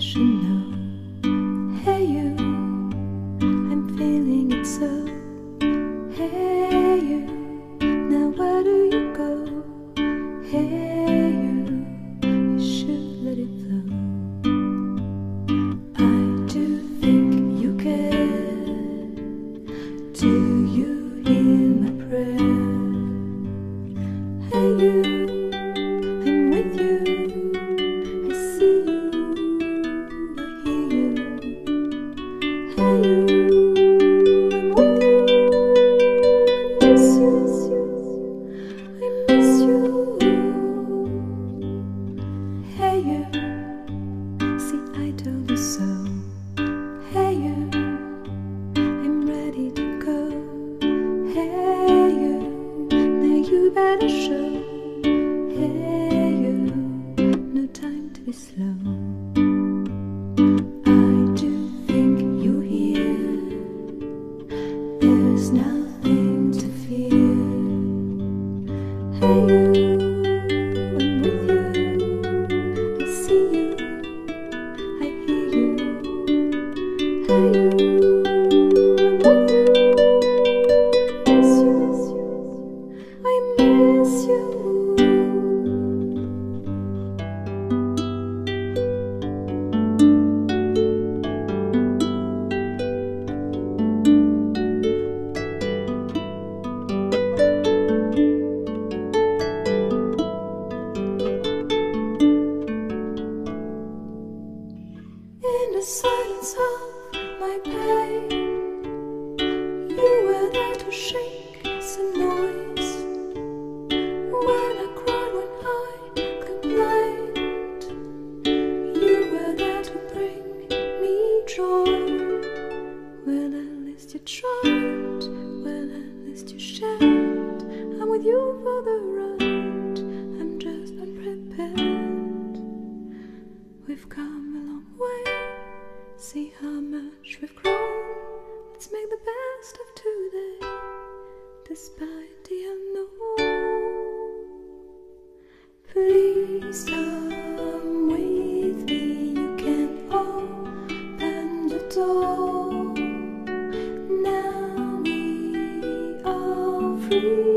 Hey you, I'm feeling it so. Hey you, now where do you go? Hey you, you should let it flow. I do think you care. Do you hear my prayer? Hey you, see I told you so. Hey you, I'm ready to go. Hey you, now you better show. Hey you, no time to be slow. I do think you're here. There's now. In the silence of my pain, you were there to shake some noise. When I cried, when I complained, you were there to bring me joy. Well, at least you tried. Well, at least you shared. I'm with you for the ride. I'm just unprepared. We've come a long way. See how much we've grown. Let's make the best of today, despite the unknown. Please come with me. You can open the door. Now we are free.